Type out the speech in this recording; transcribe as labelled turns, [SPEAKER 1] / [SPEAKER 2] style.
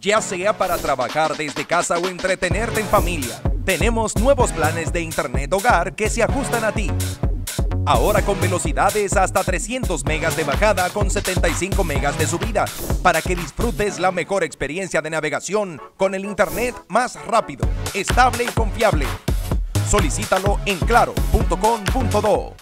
[SPEAKER 1] ya sea para trabajar desde casa o entretenerte en familia. Tenemos nuevos planes de Internet Hogar que se ajustan a ti. Ahora con velocidades hasta 300 megas de bajada con 75 megas de subida, para que disfrutes la mejor experiencia de navegación con el Internet más rápido, estable y confiable. Solicítalo en claro.com.do.